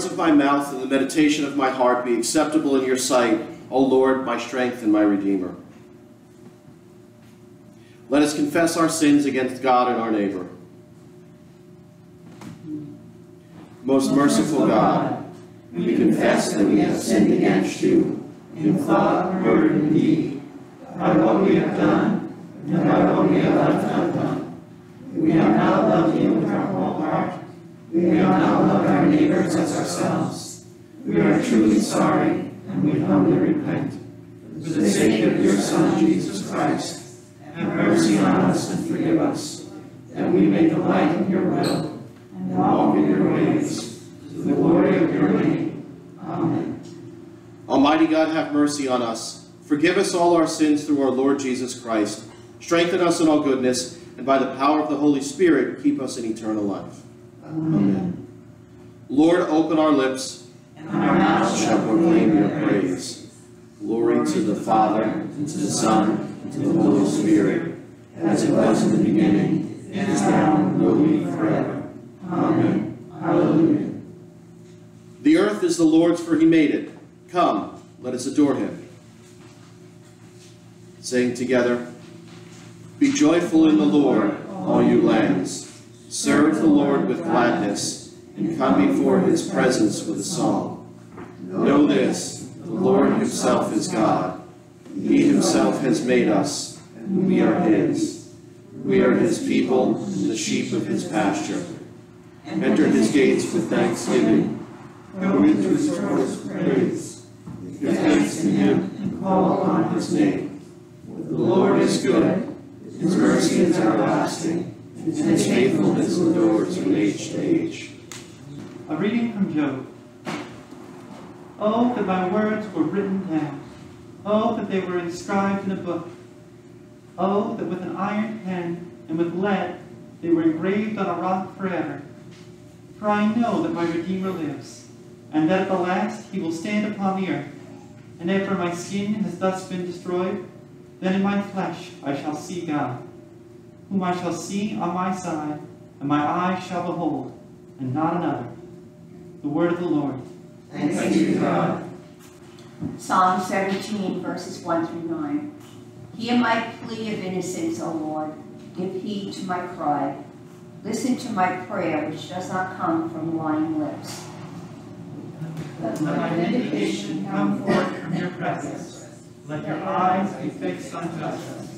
words of my mouth and the meditation of my heart be acceptable in your sight, O Lord, my strength and my Redeemer. Let us confess our sins against God and our neighbor. Most merciful God, we confess that we have sinned against you in thought, word, and deed, by what we have done and by what we have left undone. We have not loved you with our whole heart. We have not loved our neighbors as ourselves. We are truly sorry and we humbly repent. For the sake of your Son, Jesus Christ, have mercy on us and forgive us, that we may delight in your will and walk in your ways, to the glory of your name. Amen. Almighty God, have mercy on us. Forgive us all our sins through our Lord Jesus Christ. Strengthen us in all goodness, and by the power of the Holy Spirit, keep us in eternal life. Amen. Lord, open our lips, And our mouths shall proclaim your praise. Glory to the Father, and to the Son, and to the Holy Spirit, as it was in the beginning, and is now, and will be forever. Amen. Hallelujah. The earth is the Lord's, for he made it. Come, let us adore him. Saying together, Be joyful in the Lord, all you lands. Serve the Lord with gladness, and come before his presence with a song. Know this, the Lord himself is God. He himself has made us, and we are his. We are his people, and the sheep of his pasture. Enter his gates with thanksgiving. Go into his courts with praise. Give thanks to him and call upon his name. The Lord is good. His mercy is everlasting, and his faithfulness endures from age to age. A reading from Job. Oh, that my words were written down. Oh, that they were inscribed in a book. Oh, that with an iron pen and with lead they were engraved on a rock forever. For I know that my Redeemer lives, and that at the last he will stand upon the earth. And after my skin has thus been destroyed, then in my flesh I shall see God, whom I shall see on my side, and my eyes shall behold, and not another. The word of the Lord. Thanks be to God. Psalm 17, verses 1 through 9. Hear my plea of innocence, O Lord. Give heed to my cry. Listen to my prayer, which does not come from lying lips. Let my meditation come forth from your presence. Let your eyes be fixed on justice.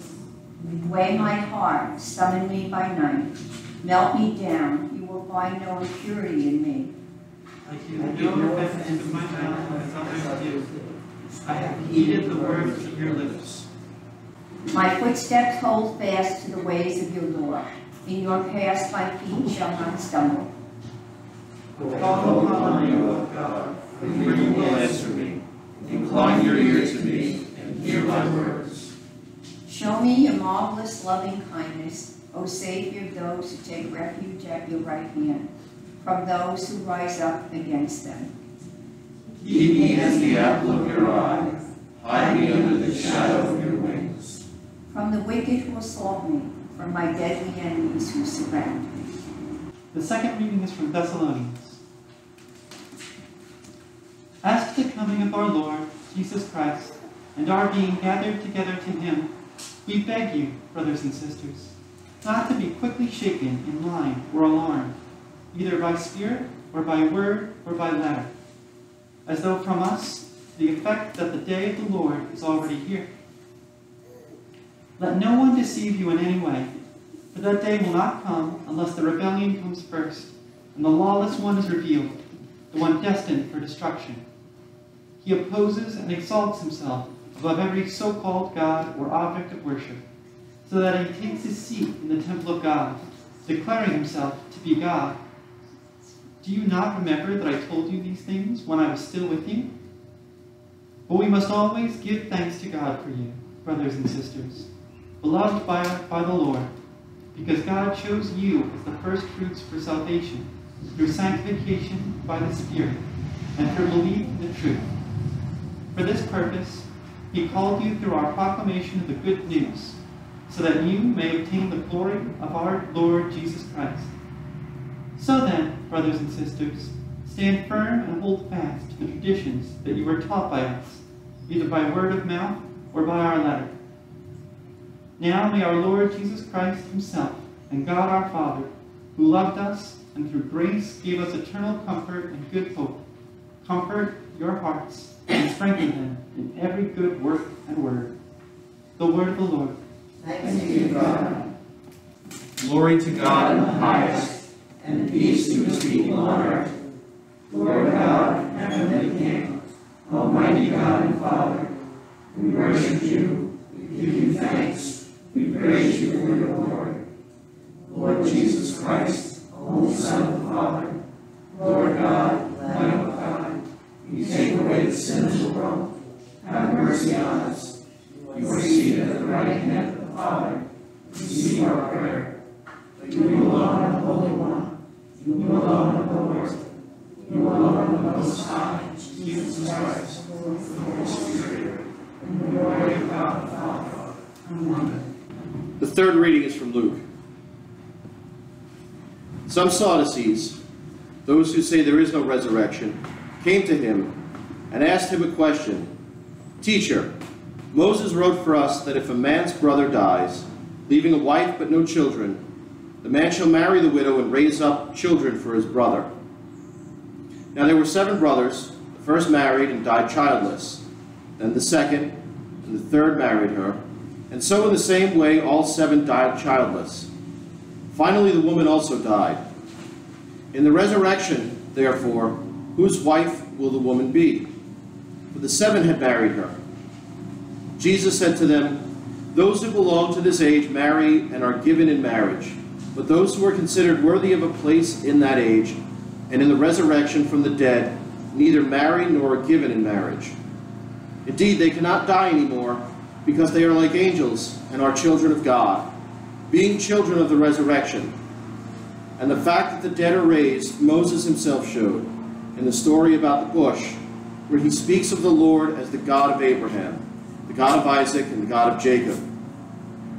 Weigh my heart, summon me by night. Melt me down, you will find no impurity in me. I do no offense into my mouth as others do. I have heeded the words of your lips. My footsteps hold fast to the ways of your law. In your paths my feet shall not stumble. Call upon you, O God, For you will answer me. Incline your ear to me, and hear my words. Show me your marvelous loving kindness, O Savior of those who take refuge at your right hand, from those who rise up against them. Keep me as the apple of your eye. Hide me under the shadow of your wings. From the wicked who assault me, from my deadly enemies who surround me. The second reading is from Thessalonians. As to the coming of our Lord Jesus Christ and our being gathered together to him, we beg you, brothers and sisters, not to be quickly shaken in mind or alarmed, either by spirit or by word or by letter, as though from us the effect that the day of the Lord is already here. Let no one deceive you in any way, for that day will not come unless the rebellion comes first, and the lawless one is revealed, the one destined for destruction. He opposes and exalts himself above every so called God or object of worship, so that he takes his seat in the temple of God, declaring himself to be God. Do you not remember that I told you these things when I was still with you? But we must always give thanks to God for you, brothers and sisters, beloved by, by the Lord, because God chose you as the first fruits for salvation, through sanctification by the Spirit, and through belief in the truth. For this purpose, he called you through our proclamation of the good news, so that you may obtain the glory of our Lord Jesus Christ. So then, brothers and sisters, Stand firm and hold fast to the traditions that you were taught by us, either by word of mouth or by our letter. Now may our Lord Jesus Christ himself and God our Father, who loved us and through grace gave us eternal comfort and good hope, comfort your hearts and strengthen them in every good work and word. The word of the Lord. Thanks be to God. Glory to God in the highest, and peace to his people on earth. Lord God, heavenly King, Almighty God and Father, we worship you, we give you thanks, we praise you for your glory. Lord Jesus Christ, only Son of the Father, Lord God, Lamb of God, you take away the sin of the world. Have mercy on us. You are seated at the right hand of the Father. Receive our prayer. You alone are the Holy One. You alone are the Lord. You alone are the Most High, Jesus Christ, the Holy Spirit, in the glory of God the Father. Amen. The third reading is from Luke. Some Sadducees, those who say there is no resurrection, came to him and asked him a question Teacher, Moses wrote for us that if a man's brother dies, leaving a wife but no children, the man shall marry the widow and raise up children for his brother. Now there were seven brothers. The first married and died childless. Then the second and the third married her. And so in the same way all seven died childless. Finally the woman also died. In the resurrection, therefore, whose wife will the woman be? The seven had married her. Jesus said to them, Those who belong to this age marry and are given in marriage, but those who are considered worthy of a place in that age and in the resurrection from the dead neither marry nor are given in marriage. Indeed, they cannot die anymore because they are like angels and are children of God, being children of the resurrection. And the fact that the dead are raised, Moses himself showed in the story about the bush, where he speaks of the Lord as the God of Abraham, the God of Isaac, and the God of Jacob.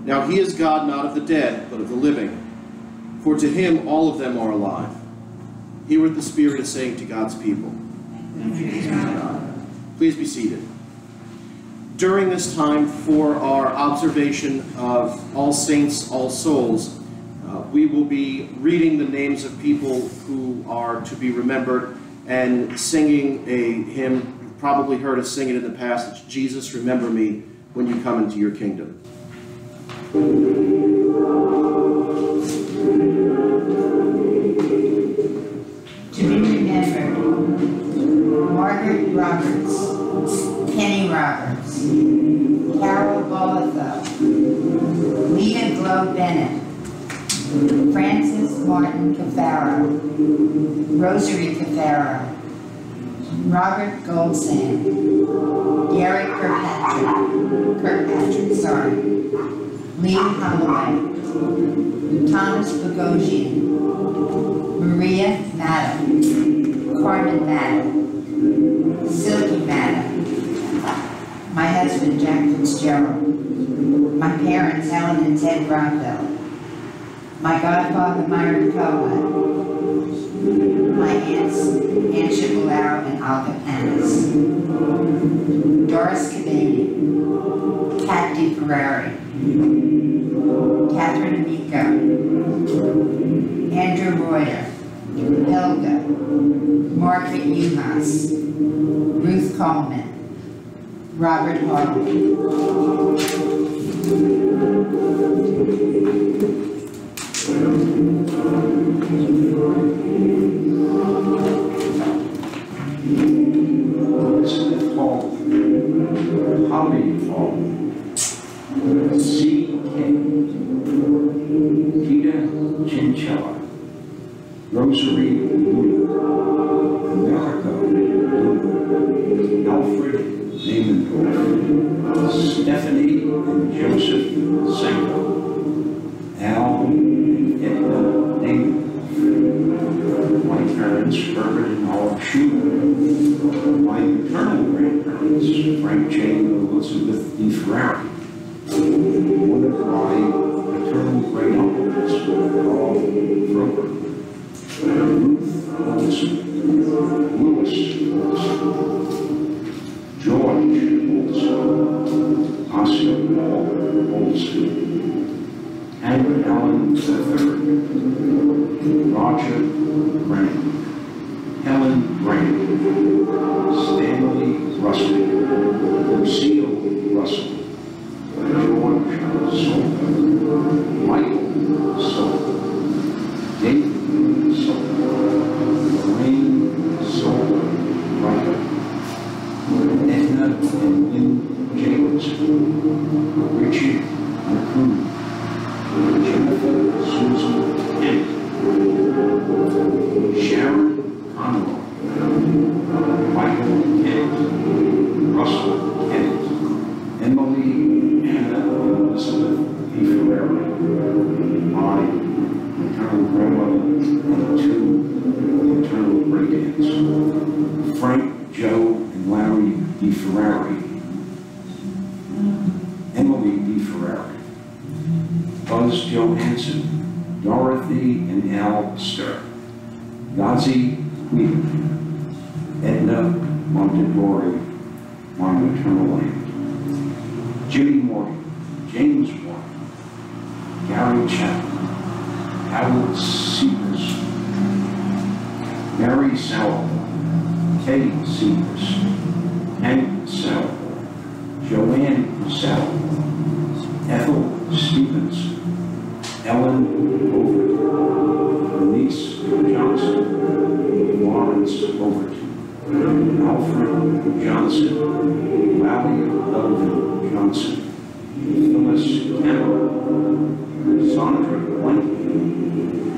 Now he is God not of the dead, but of the living. For to him all of them are alive. Hear what the Spirit is saying to God's people. Please be seated. During this time, for our observation of All Saints, All Souls, uh, we will be reading the names of people who are to be remembered and singing a hymn. You've probably heard us sing it in the past. Jesus, remember me when you come into your kingdom. To be remembered, Margaret Roberts, Penny Roberts, Carol Bolitho, Lita Glow Bennett, Francis Martin Cafaro, Rosary Cafaro, Robert Goldsand, Gary Kirkpatrick, Kirkpatrick, sorry, Lee Holloway, Thomas Bogosian, Maria Maddow, Carmen Maddow, Silky Maddow, my husband Jack Fitzgerald, my parents Helen and Ted Brownville, my godfather Myron Cohen, Chipolaro and Doris Cavani, Kat DeFerrari, Catherine Amico, Andrew Reuter, Helga, Margaret Uhas, Ruth Coleman, Robert Harley. Rosary Alfred Namendorf, Stephanie and Joseph Sanko, Al and my parents Herbert and Olive my grandparents, Frank J. Elizabeth D. Ferrari. Lewis, Lewis. George Olson, Oscar Wall Olson, Henry Allen III, Roger Graham. My maternal aunt, Jimmy Morgan, James Morgan, Gary Chapman, Howard Severs, Mary Salvo, Teddy Severs, Hank Salvo, Joanne Salvo, Ethel Stevens, Ellen Overton, Denise Johnson, Lawrence Alfred Johnson, Larry Melvin Johnson, Phyllis Cameron, Sandra Blank,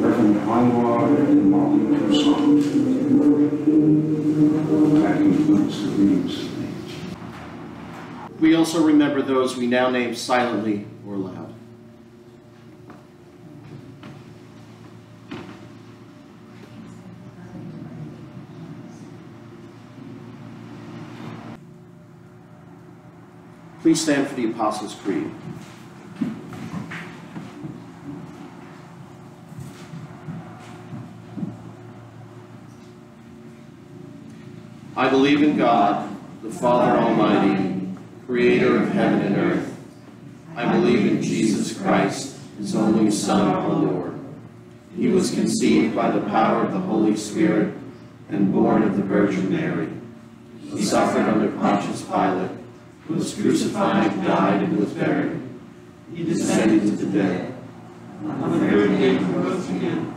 Reverend Ivar and Molly Toussaint. That concludes the readings of. We also remember those we now name silently or loud. Please stand for the Apostles' Creed. I believe in God, the Father Almighty, creator of heaven and earth. I believe in Jesus Christ, his only Son, our Lord. He was conceived by the power of the Holy Spirit and born of the Virgin Mary. He suffered under Pontius Pilate, was crucified, died, and was buried. He descended to the dead. On the third day he rose again.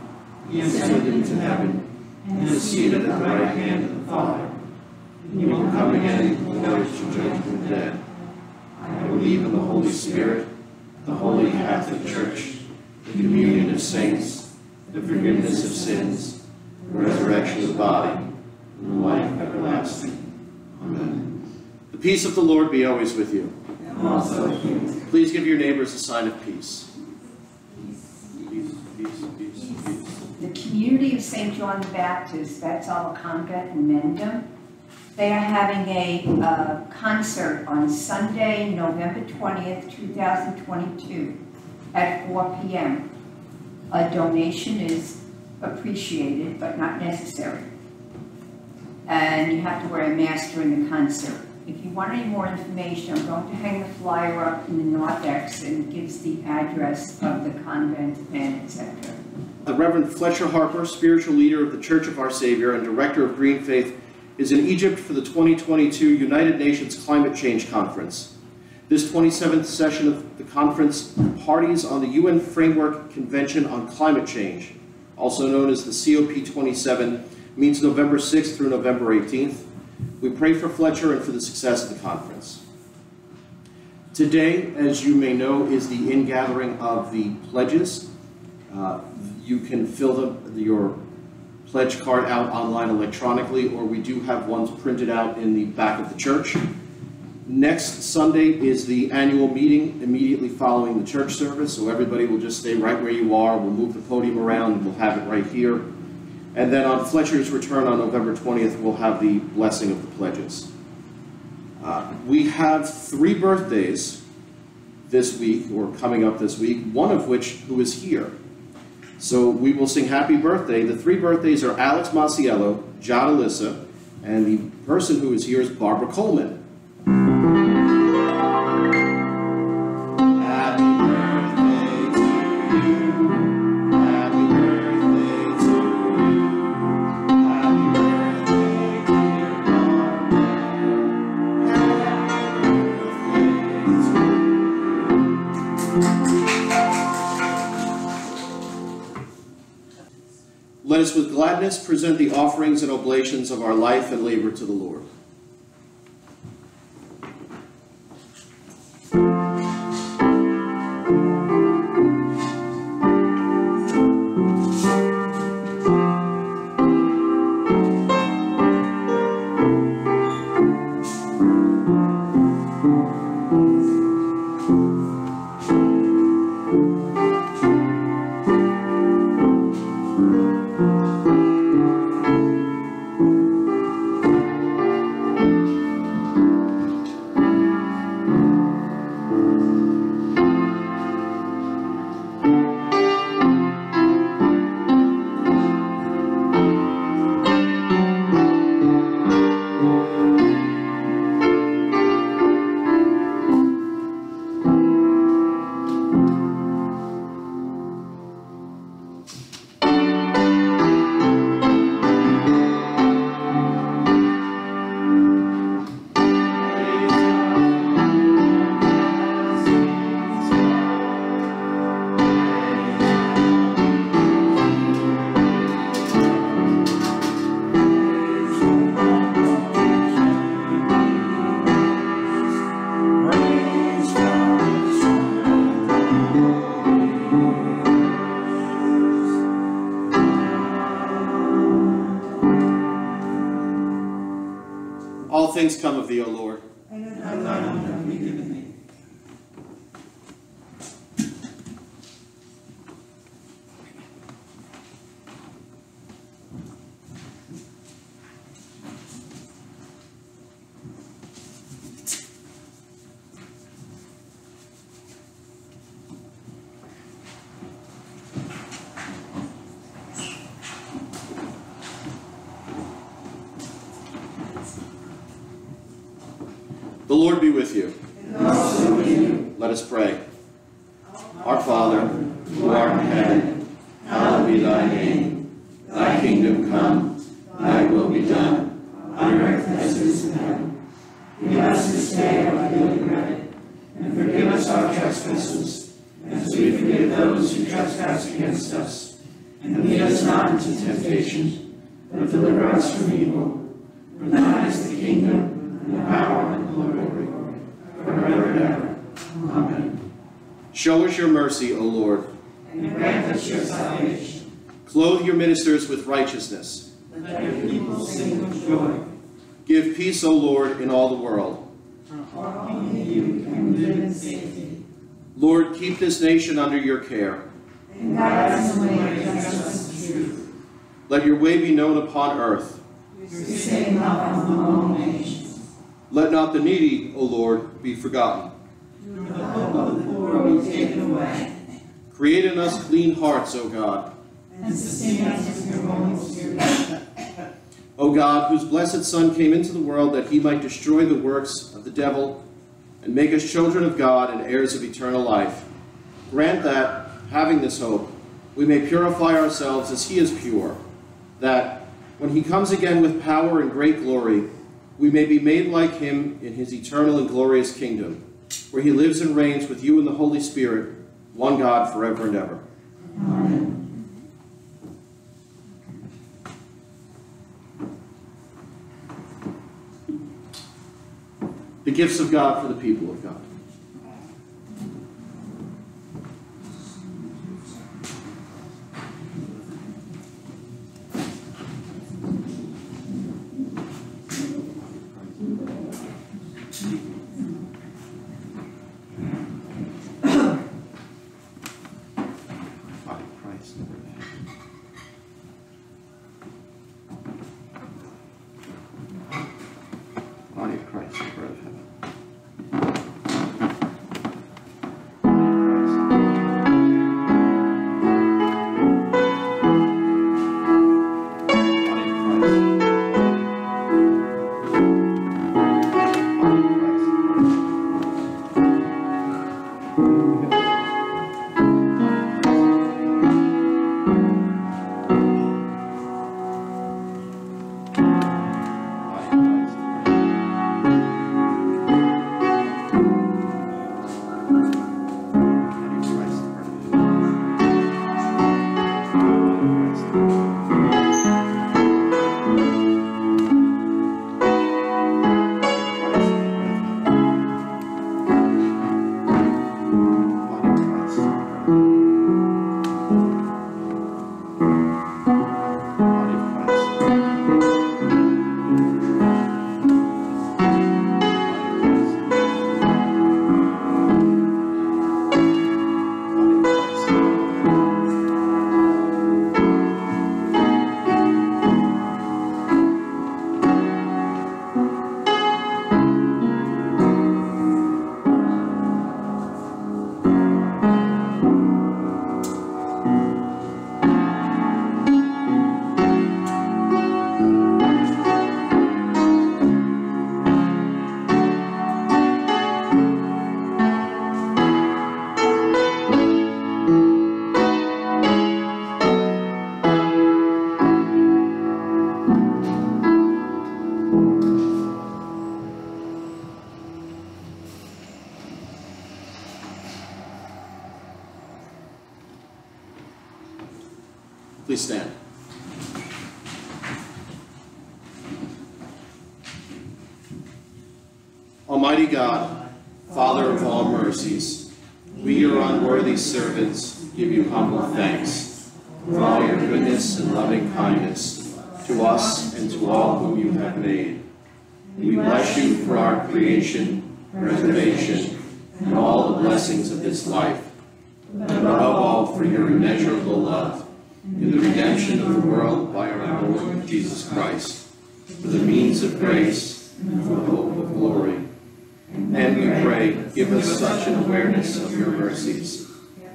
He ascended into heaven and is seated at the right hand of the Father. He will come again to judge to judge the dead. I believe in the Holy Spirit, the Holy Catholic Church, the communion of saints, the forgiveness of sins, the resurrection of the body, and the life everlasting. Amen. The peace of the Lord be always with you. And also with you. Please give your neighbors a sign of peace. Peace, peace, peace, peace. The community of St. John the Baptist, that's Alaconca and Mendham, they are having a uh, concert on Sunday, November 20th, 2022, at 4 p.m. A donation is appreciated, but not necessary. And you have to wear a mask during the concert. If you want any more information, I'm going to hang the flyer up in the narthex and gives the address of the convent and etc. The Reverend Fletcher Harper, spiritual leader of the Church of Our Savior and director of Green Faith, is in Egypt for the 2022 United Nations Climate Change Conference. This 27th session of the conference parties on the UN Framework Convention on Climate Change, also known as the COP27, meets November 6th through November 18th. We pray for Fletcher and for the success of the conference. Today, as you may know, is the ingathering of the pledges. Uh, you can fill the, your pledge card out online electronically, or we do have ones printed out in the back of the church. Next Sunday is the annual meeting immediately following the church service, so everybody will just stay right where you are. We'll move the podium around, and we'll have it right here. And then on Fletcher's return on November 20th, we'll have the blessing of the pledges. Uh, we have three birthdays this week, or coming up this week, one of which who is here. So we will sing happy birthday. The three birthdays are Alex Masiello, John Alyssa, and the person who is here is Barbara Coleman. Let us with gladness present the offerings and oblations of our life and labor to the Lord. Lord be with you. Let us pray. Our Father, who art in heaven, Show us your mercy, O Lord. And grant us your salvation. Clothe your ministers with righteousness. Let your people sing with joy. Give peace, O Lord, in all the world. For only you can live in safety. Lord, keep this nation under your care. And guide us in the way of justice and truth. Let your way be known upon earth. Your saving love among all nations. Let not the needy, O Lord, be forgotten. The hope of the poor be taken away. Create in us clean hearts, O God. And sustain us with your Holy Spirit. O God, whose blessed Son came into the world that he might destroy the works of the devil and make us children of God and heirs of eternal life, grant that, having this hope, we may purify ourselves as he is pure, that, when he comes again with power and great glory, we may be made like him in his eternal and glorious kingdom, where he lives and reigns with you in the Holy Spirit, one God forever and ever. The gifts of God for the people of God. Please stand. Almighty God, Father of all mercies, we, your unworthy servants, give you humble thanks for all your goodness and loving kindness to us and to all whom you have made. We bless you for our creation, preservation, and all the blessings of this life, and above all for your immeasurable love in the redemption of the world by our Lord Jesus Christ, for the means of grace and for the hope of glory. And we pray, give us such an awareness of your mercies,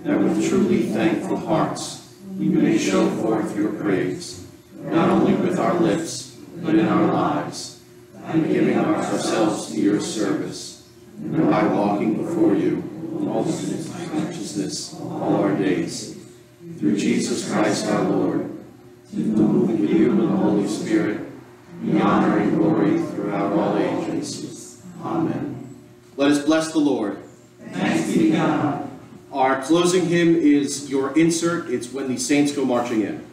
that with truly thankful hearts we may show forth your praise, not only with our lips, but in our lives, by giving ourselves to your service, and by walking before you in all righteousness all our days. Through Jesus Christ our Lord, to whom with you and the Holy Spirit, be honor and glory throughout all ages. Amen. Let us bless the Lord. Thanks be to God. Our closing hymn is your insert. It's when the saints go marching in.